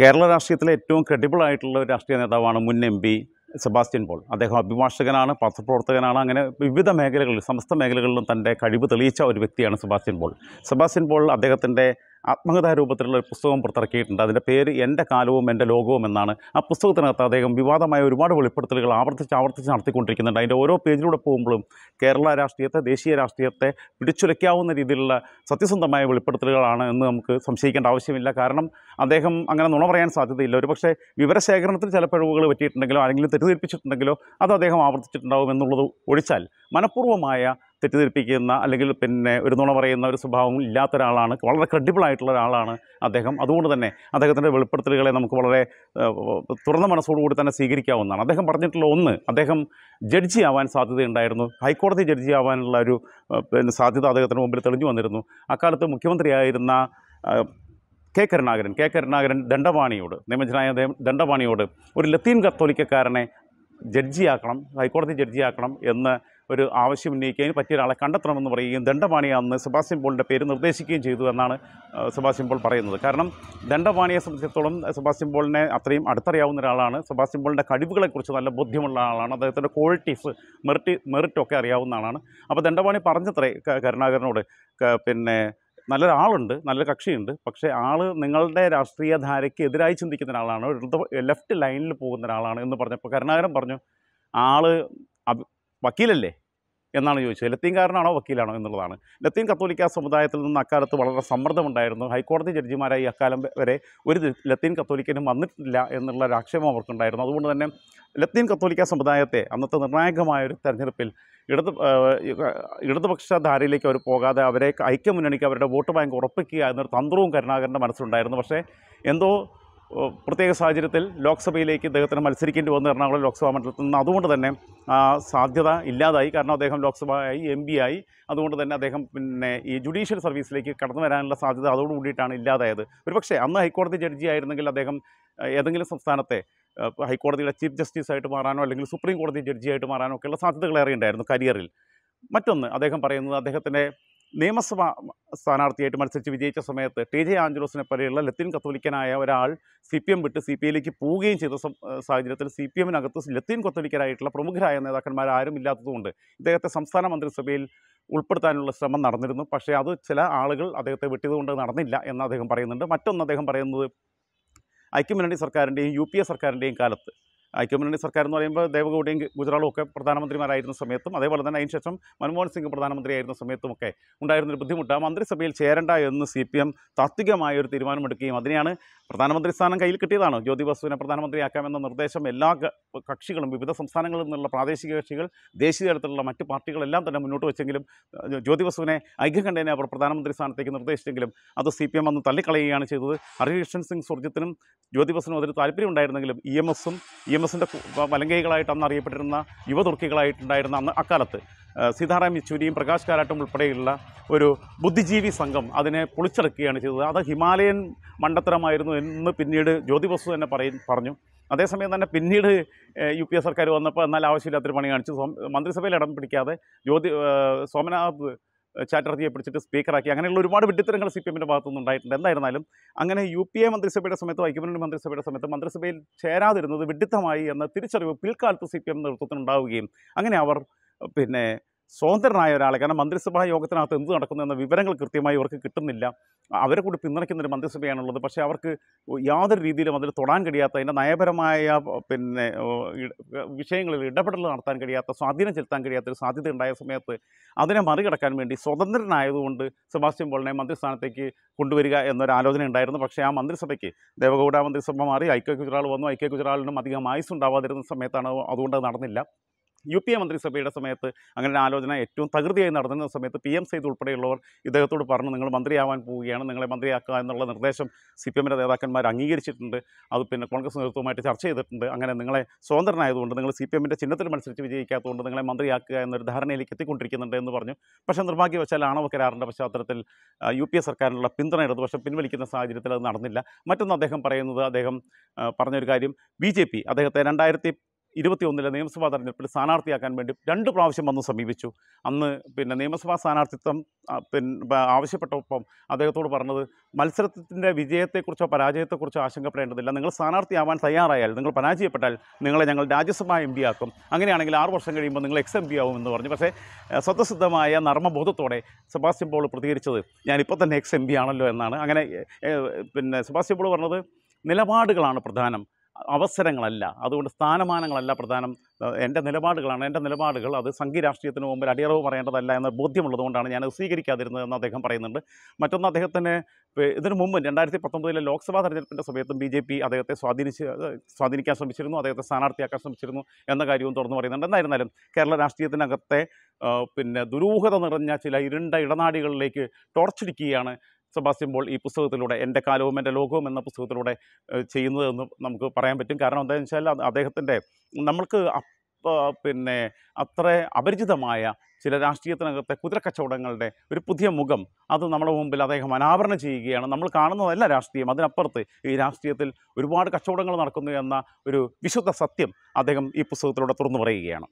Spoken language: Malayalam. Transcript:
കേരള രാഷ്ട്രീയത്തിലെ ഏറ്റവും ക്രെഡിബിൾ ആയിട്ടുള്ള ഒരു രാഷ്ട്രീയ നേതാവാണ് മുൻ എം പി സെബാസ്റ്റ്യൻ പോൾ. അദ്ദേഹം അഭിഭാഷകനാണ് പത്രപ്രവർത്തകനാണ് അങ്ങനെ വിവിധ മേഖലകളിൽ സമസ്ത മേഖലകളിലും തന്റെ കഴിവ് തെളിയിച്ച ഒരു വ്യക്തിയാണ് സെബാസ്റ്റ്യൻ പോൾ. സെബാസ്റ്റ്യൻ പോൾ അദ്ദേഹത്തിന്റെ ആത്മകഥാ രൂപത്തിലുള്ള ഒരു പുസ്തകം പുറത്തിറക്കിയിട്ടുണ്ട്. അതിന്റെ പേര് എന്റെ കാലവും എന്റെ ലോകവും എന്നാണ്. ആ പുസ്തകത്തിനകത്ത് അദ്ദേഹം വിവാദമായ ഒരുപാട് വെളിപ്പെടുത്തലുകൾ ആവർത്തിച്ച് ആവർത്തിച്ച് നടത്തിക്കൊണ്ടിരിക്കുന്നുണ്ട്. അതിന്റെ ഓരോ പേജിലൂടെ പോകുമ്പോഴും കേരള രാഷ്ട്രീയത്തെ ദേശീയ രാഷ്ട്രീയത്തെ പിടിച്ചുലയ്ക്കാവുന്ന രീതിയിലുള്ള സത്യസന്ധമായ വെളിപ്പെടുത്തലുകളാണ് എന്ന് നമുക്ക് സംശയിക്കേണ്ട ആവശ്യമില്ല. കാരണം അദ്ദേഹം അങ്ങനെ നുണ പറയാൻ സാധ്യതയില്ല. ഒരുപക്ഷെ വിവരശേഖരണത്തിൽ ചില പിഴവുകൾ പറ്റിയിട്ടുണ്ടെങ്കിലോ ആരെങ്കിലും തെറ്റിദ്ധരിപ്പിച്ചിട്ടുണ്ടെങ്കിലോ അത് അദ്ദേഹം ആവർത്തിച്ചിട്ടുണ്ടാവും എന്നുള്ളത് ഒഴിച്ചാൽ മനഃപൂർവമായ തെറ്റിദ്ധരിപ്പിക്കുന്ന അല്ലെങ്കിൽ പിന്നെ ഒരു നുണ പറയുന്ന ഒരു സ്വഭാവം ഇല്ലാത്ത ഒരാളാണ് വളരെ ക്രെഡിബിൾ ആയിട്ടുള്ള ഒരാളാണ് അദ്ദേഹം. അതുകൊണ്ട് തന്നെ അദ്ദേഹത്തിന്റെ വെളിപ്പെടുത്തലുകളെ നമുക്ക് വളരെ തുറന്ന മനസ്സോടുകൂടി തന്നെ സ്വീകരിക്കാവുന്നതാണ്. അദ്ദേഹം പറഞ്ഞിട്ടുള്ള ഒന്ന് അദ്ദേഹം ജഡ്ജി ആവാൻ സാധ്യതയുണ്ടായിരുന്നു. ഹൈക്കോടതി ജഡ്ജി ആവാനുള്ള ഒരു പിന്നെ സാധ്യത അദ്ദേഹത്തിന് മുമ്പിൽ തെളിഞ്ഞു വന്നിരുന്നു. അക്കാലത്ത് മുഖ്യമന്ത്രിയായിരുന്ന കെ കരുണാകരൻ കെ കരുണാകരൻ ദണ്ഡപാണിയോട് നിയമജനായ ദണ്ഡപാണിയോട് ഒരു ലത്തീൻ കത്തോലിക്കക്കാരനെ ജഡ്ജിയാക്കണം ഹൈക്കോടതി ജഡ്ജിയാക്കണം എന്ന് ഒരു ആവശ്യം ഉന്നയിക്കുകയും പറ്റിയ ഒരാളെ കണ്ടെത്തണമെന്ന് പറയുകയും ദണ്ഡപാണിയാണെന്ന് സെബാസ്റ്റ്യൻ പോളിന്റെ പേര് നിർദ്ദേശിക്കുകയും ചെയ്തു എന്നാണ് സെബാസ്റ്റ്യൻ പോൾ പറയുന്നത്. കാരണം ദണ്ഡപാണിയെ സംബന്ധിച്ചിടത്തോളം സെബാസ്റ്റ്യൻ പോളിനെ അത്രയും അടുത്തറിയാവുന്ന ഒരാളാണ്. സെബാസ്റ്റ്യൻ പോളിന്റെ കഴിവുകളെക്കുറിച്ച് നല്ല ബോധ്യമുള്ള ആളാണ്. അദ്ദേഹത്തിന്റെ ക്വാളിറ്റീസ് മെറിറ്റ് മെറിറ്റൊക്കെ അറിയാവുന്ന ആളാണ്. അപ്പോൾ ദണ്ഡപാണി പറഞ്ഞത്രേ കരുണാകരനോട് പിന്നെ നല്ലൊരാളുണ്ട് നല്ല കക്ഷിയുണ്ട്. പക്ഷേ ആൾ നിങ്ങളുടെ രാഷ്ട്രീയ ധാരയ്ക്ക് എതിരായി ചിന്തിക്കുന്ന ഒരാളാണ്. ലെഫ്റ്റ് ലൈനിൽ പോകുന്ന ഒരാളാണ് എന്ന് പറഞ്ഞപ്പോൾ കരുണാകരൻ പറഞ്ഞു ആൾ വക്കീലല്ലേ? എന്നാണ് ചോദിച്ചത്. ലത്തീൻകാരനാണോ വക്കീലാണോ എന്നുള്ളതാണ്. ലത്തീൻ കത്തോലിക്ക സമുദായത്തിൽ നിന്ന് അക്കാലത്ത് വളരെ സമ്മർദ്ദമുണ്ടായിരുന്നു. ഹൈക്കോടതി ജഡ്ജിമാരായി അക്കാലം വരെ ഒരു ലത്തീൻ കത്തോലിക്കനും വന്നിട്ടില്ല എന്നുള്ള ഒരു ആക്ഷേപം അവർക്കുണ്ടായിരുന്നു. അതുകൊണ്ട് തന്നെ ലത്തീൻ കത്തോലിക്ക സമുദായത്തെ അന്നത്തെ നിർണായകമായ ഒരു തെരഞ്ഞെടുപ്പിൽ ഇടത് ഇടതുപക്ഷ ധാരയിലേക്ക് അവർ പോകാതെ അവരെ ഐക്യമുന്നണിക്ക് അവരുടെ വോട്ട് ബാങ്ക് ഉറപ്പിക്കുക എന്നൊരു തന്ത്രവും കരുണാകരന്റെ മനസ്സിലുണ്ടായിരുന്നു. പക്ഷേ എന്തോ പ്രത്യേക സാഹചര്യത്തിൽ ലോക്സഭയിലേക്ക് അദ്ദേഹത്തിന് മത്സരിക്കേണ്ടി വന്നു എറണാകുളം ലോക്സഭാ മണ്ഡലത്തിൽ നിന്ന്. അതുകൊണ്ട് തന്നെ സാധ്യത ഇല്ലാതായി. കാരണം അദ്ദേഹം ലോക്സഭയായി എം പി ആയി. അതുകൊണ്ട് തന്നെ അദ്ദേഹം പിന്നെ ഈ ജുഡീഷ്യൽ സർവീസിലേക്ക് കടന്നു വരാനുള്ള സാധ്യത അതോടുകൂടിയിട്ടാണ് ഇല്ലാതായത്. ഒരുപക്ഷെ അന്ന് ഹൈക്കോടതി ജഡ്ജി ആയിരുന്നെങ്കിൽ അദ്ദേഹം ഏതെങ്കിലും സംസ്ഥാനത്തെ ഹൈക്കോടതിയുടെ ചീഫ് ജസ്റ്റിസ് ആയിട്ട് മാറാനോ അല്ലെങ്കിൽ സുപ്രീം കോടതി ജഡ്ജിയായിട്ട് മാറാനോ ഒക്കെയുള്ള സാധ്യതകളേറെ ഉണ്ടായിരുന്നു കരിയറിൽ. മറ്റൊന്ന് അദ്ദേഹം പറയുന്നത് അദ്ദേഹത്തിന്റെ നിയമസഭാ സ്ഥാനാർത്ഥിയായിട്ട് മത്സരിച്ച് വിജയിച്ച സമയത്ത് ടി ജെ ആഞ്ചലോസിനെ പോലെയുള്ള ലത്തീൻ കത്തോലിക്കനായ ഒരാൾ സി പി എം വിട്ട് സി പി ഐയിലേക്ക് പോവുകയും ചെയ്ത സാഹചര്യത്തിൽ സി പി എമ്മിനകത്ത് ലത്തീൻ കത്തോലിക്കരായിട്ടുള്ള പ്രമുഖരായ നേതാക്കന്മാർ ആരും ഇല്ലാത്തതുകൊണ്ട് ഇദ്ദേഹത്തെ സംസ്ഥാന മന്ത്രിസഭയിൽ ഉൾപ്പെടുത്താനുള്ള ശ്രമം നടന്നിരുന്നു. പക്ഷേ അത് ചില ആളുകൾ അദ്ദേഹത്തെ വെട്ടിയതുകൊണ്ട് നടന്നില്ല എന്ന് അദ്ദേഹം പറയുന്നുണ്ട്. മറ്റൊന്ന് അദ്ദേഹം പറയുന്നത് ഐക്യമുന്നണി സർക്കാരിന്റെയും യു പി എ സർക്കാരിന്റെയും കാലത്ത് ഐക്യമുന്നണി സർക്കാർ എന്ന് പറയുമ്പോൾ ദേവഗൗഡയും ഗുജറാളും ഒക്കെ പ്രധാനമന്ത്രിമാരായിരുന്ന സമയത്തും അതേപോലെ തന്നെ അതിനുശേഷം മൻമോഹൻ സിംഗ് പ്രധാനമന്ത്രിയായിരുന്ന സമയത്തുമൊക്കെ ഉണ്ടായിരുന്നൊരു ബുദ്ധിമുട്ട് ആ മന്ത്രിസഭയിൽ ചേരണ്ട എന്ന് സി പി എം താത്വികമായ ഒരു തീരുമാനമെടുക്കുകയും അതിനെയാണ് പ്രധാനമന്ത്രി സ്ഥാനം കയ്യിൽ കിട്ടിയതാണ്. ജ്യോതി ബസുവിനെ പ്രധാനമന്ത്രിയാക്കാമെന്ന നിർദ്ദേശം എല്ലാ കക്ഷികളും വിവിധ സംസ്ഥാനങ്ങളിൽ നിന്നുള്ള പ്രാദേശിക കക്ഷികൾ ദേശീയ തലത്തിലുള്ള മറ്റ് പാർട്ടികളെല്ലാം തന്നെ മുന്നോട്ട് വെച്ചെങ്കിലും ജ്യോതി ബസുവിനെ ഐക്യകണ്ഠേനെ അവർ പ്രധാനമന്ത്രി സ്ഥാനത്തേക്ക് നിർദ്ദേശിച്ചെങ്കിലും അത് സി പി എം അന്ന് തള്ളിക്കളയുകയാണ് ചെയ്തത്. ഹരികൃഷ്ണൻ സിംഗ് സുർജിത്തിനും ജ്യോതി ബസിനും അതിന് താല്പര്യം ഉണ്ടായിരുന്നെങ്കിലും ഇ എം എസും ഇ എം എസിന്റെ വലങ്കൈകളായിട്ട് അന്ന് അറിയപ്പെട്ടിരുന്ന യുവതുർക്കികളായിട്ടുണ്ടായിരുന്ന അന്ന് അക്കാലത്ത് സീതാറാം യെച്ചൂരിയും പ്രകാശ് കാരാട്ടും ഉൾപ്പെടെയുള്ള ഒരു ബുദ്ധിജീവി സംഘം അതിനെ പൊളിച്ചെടുക്കുകയാണ് ചെയ്തത്. അത് ഹിമാലയൻ മണ്ടത്തരമായിരുന്നു എന്ന് പിന്നീട് ജ്യോതി ബസു തന്നെ പറയും പറഞ്ഞു. അതേസമയം തന്നെ പിന്നീട് യു പി എ സർക്കാർ വന്നപ്പോൾ എന്നാൽ ആവശ്യമില്ലാത്തൊരു പണി കാണിച്ചു. മന്ത്രിസഭയിൽ ഇടം പിടിക്കാതെ ജ്യോതി സോമനാഥ് ചാറ്റർജിയെ പിടിച്ചിട്ട് സ്പീക്കറാക്കി. അങ്ങനെയുള്ള ഒരുപാട് വിഡിത്തരങ്ങൾ സി പി എമ്മിന്റെ ഭാഗത്തുനിന്ന് ഉണ്ടായിട്ടുണ്ട്. എന്തായിരുന്നാലും അങ്ങനെ യു പി എ മന്ത്രിസഭയുടെ സമയത്ത് ഐക്യമുന്നണി മന്ത്രിസഭയുടെ സമയത്ത് മന്ത്രിസഭയിൽ ചേരാതിരുന്നത് വിഡിത്തമായി എന്ന തിരിച്ചറിവ് പിൽക്കാലത്ത് സി പി എം നേതൃത്വത്തിനുണ്ടാവുകയും അങ്ങനെ അവർ പിന്നെ സ്വതന്ത്രനായ ഒരാളെ കാരണം മന്ത്രിസഭാ യോഗത്തിനകത്ത് എന്ത് നടക്കുന്നു എന്ന വിവരങ്ങൾ കൃത്യമായി ഇവർക്ക് കിട്ടുന്നില്ല. അവരെ കൂടി പിന്തുണയ്ക്കുന്ന ഒരു മന്ത്രിസഭയാണുള്ളത്. പക്ഷേ അവർക്ക് യാതൊരു രീതിയിലും അതിൽ തൊടാൻ കഴിയാത്ത അതിന്റെ നയപരമായ പിന്നെ വിഷയങ്ങളിൽ ഇടപെടൽ നടത്താൻ കഴിയാത്ത സ്വാധീനം ചെലുത്താൻ കഴിയാത്ത ഒരു സാധ്യത ഉണ്ടായ സമയത്ത് അതിനെ മറികടക്കാൻ വേണ്ടി സ്വതന്ത്രനായതുകൊണ്ട് സെബാസ്റ്റ്യൻ പോളിനെ മന്ത്രിസ്ഥാനത്തേക്ക് കൊണ്ടുവരിക എന്നൊരു ആലോചന ഉണ്ടായിരുന്നു. പക്ഷേ ആ മന്ത്രിസഭയ്ക്ക് ദേവഗൗഡ മന്ത്രിസഭ മാറി ഐക്യ ഗുജറാൾ വന്നു. ഐക്യ ഗുജറാളിനും അധികം ആയുസ് ഉണ്ടാവാതിരുന്ന സമയത്താണ് അതുകൊണ്ട് നടന്നില്ല. യു പി എ മന്ത്രിസഭയുടെ സമയത്ത് അങ്ങനെ ഒരു ആലോചന ഏറ്റവും തകൃതിയായി നടന്നിരുന്ന സമയത്ത് പി എം സെയ്ദ് ഉൾപ്പെടെയുള്ളവർ ഇദ്ദേഹത്തോട് പറഞ്ഞു നിങ്ങൾ മന്ത്രിയാവാൻ പോവുകയാണ് നിങ്ങളെ മന്ത്രിയാക്കുക എന്നുള്ള നിർദ്ദേശം സി പി എമ്മിന്റെ നേതാക്കന്മാർ അംഗീകരിച്ചിട്ടുണ്ട്. അത് പിന്നെ കോൺഗ്രസ് നേതൃത്വമായിട്ട് ചർച്ച ചെയ്തിട്ടുണ്ട്. അങ്ങനെ നിങ്ങളെ സ്വതന്ത്രനായതുകൊണ്ട് നിങ്ങൾ സി പി എമ്മിന്റെ ചിഹ്നത്തിൽ മത്സരിച്ച് വിജയിക്കാത്തതുകൊണ്ട് നിങ്ങളെ മന്ത്രിയാക്കുക എന്നൊരു ധാരണയിലേക്ക് എത്തിക്കൊണ്ടിരിക്കുന്നുണ്ട് എന്ന് പറഞ്ഞു. പക്ഷേ നിർഭാഗ്യവശാൽ ആണവ കരാറിന്റെ പശ്ചാത്തലത്തിൽ യു പി എ സർക്കാരിനുള്ള പിന്തുണ ഇടതുപക്ഷം പിൻവലിക്കുന്ന സാഹചര്യത്തിൽ അത് നടന്നില്ല. മറ്റൊന്ന് അദ്ദേഹം പറയുന്നത് അദ്ദേഹം പറഞ്ഞൊരു കാര്യം ബി ജെ പി അദ്ദേഹത്തെ രണ്ടായിരത്തി ഇരുപത്തിയൊന്നിലെ നിയമസഭാ തെരഞ്ഞെടുപ്പിൽ സ്ഥാനാർത്ഥിയാക്കാൻ വേണ്ടി രണ്ട് പ്രാവശ്യം വന്ന് സമീപിച്ചു. അന്ന് പിന്നെ നിയമസഭാ സ്ഥാനാർത്ഥിത്വം പിന്നെ ആവശ്യപ്പെട്ടപ്പം അദ്ദേഹത്തോട് പറഞ്ഞത് മത്സരത്തിന്റെ വിജയത്തെക്കുറിച്ചോ പരാജയത്തെക്കുറിച്ചോ ആശങ്കപ്പെടേണ്ടതില്ല. നിങ്ങൾ സ്ഥാനാർത്ഥിയാവാൻ തയ്യാറായാൽ നിങ്ങൾ പരാജയപ്പെട്ടാൽ നിങ്ങളെ ഞങ്ങൾ രാജ്യസഭാ എം പി ആക്കും. അങ്ങനെയാണെങ്കിൽ ആറ് വർഷം കഴിയുമ്പോൾ നിങ്ങൾ എക്സ് എം പി ആവും എന്ന് പറഞ്ഞു. പക്ഷേ സ്വതസിദ്ധമായ നർമ്മബോധത്തോടെ സെബാസ്റ്റ്യൻ പോൾ പ്രതികരിച്ചത് ഞാനിപ്പോൾ തന്നെ എക്സ് എം പി ആണല്ലോ എന്നാണ്. അങ്ങനെ പിന്നെ സെബാസ്റ്റ്യൻ പോൾ പറഞ്ഞത് നിലപാടുകളാണ് പ്രധാനം. അവസരങ്ങളല്ല. അതുകൊണ്ട് സ്ഥാനമാനങ്ങളല്ല പ്രധാനം. എന്റെ നിലപാടുകളാണ്. എന്റെ നിലപാടുകൾ അത് സംഘി രാഷ്ട്രീയത്തിന് മുമ്പിൽ അടിയറവ് പറയേണ്ടതല്ല എന്ന ബോധ്യമുള്ളതുകൊണ്ടാണ് ഞാൻ സ്വീകരിക്കാതിരുന്നത് സ്വീകരിക്കാതിരുന്നതെന്ന് അദ്ദേഹം പറയുന്നുണ്ട്. മറ്റൊന്ന് അദ്ദേഹത്തിന് ഇതിനു മുമ്പ് രണ്ടായിരത്തി പത്തൊമ്പതിലെ ലോക്സഭാ തെരഞ്ഞെടുപ്പിന്റെ സമയത്തും ബി ജെ പി അദ്ദേഹത്തെ സ്വാധീനിച്ച് സ്വാധീനിക്കാൻ ശ്രമിച്ചിരുന്നു. അദ്ദേഹത്തെ സ്ഥാനാർത്ഥിയാക്കാൻ ശ്രമിച്ചിരുന്നു എന്ന കാര്യവും തുറന്നു പറയുന്നുണ്ട്. എന്തായിരുന്നാലും കേരള രാഷ്ട്രീയത്തിനകത്തെ പിന്നെ ദുരൂഹത നിറഞ്ഞ ചില ഇരുണ്ട ഇടനാടികളിലേക്ക് ടോർച്ചടിക്കുകയാണ് സെബാസ്റ്റ്യൻ പോൾ ഈ പുസ്തകത്തിലൂടെ എന്റെ കാലവും എന്റെ ലോകവും എന്ന പുസ്തകത്തിലൂടെ ചെയ്യുന്നത് ചെയ്യുന്നതെന്ന് നമുക്ക് പറയാൻ പറ്റും. കാരണം എന്താണെന്ന് വെച്ചാൽ അദ്ദേഹത്തിന്റെ നമ്മൾക്ക് പിന്നെ അത്ര അപരിചിതമായ ചില രാഷ്ട്രീയത്തിനകത്തെ കുതിരക്കച്ചവടങ്ങളുടെ ഒരു പുതിയ മുഖം അത് നമ്മുടെ മുമ്പിൽ അദ്ദേഹം അനാവരണം ചെയ്യുകയാണ്. നമ്മൾ കാണുന്നതല്ല രാഷ്ട്രീയം. അതിനപ്പുറത്ത് ഈ രാഷ്ട്രീയത്തിൽ ഒരുപാട് കച്ചവടങ്ങൾ നടക്കുന്നു എന്ന ഒരു വിശുദ്ധ സത്യം അദ്ദേഹം ഈ പുസ്തകത്തിലൂടെ തുറന്നു പറയുകയാണ്.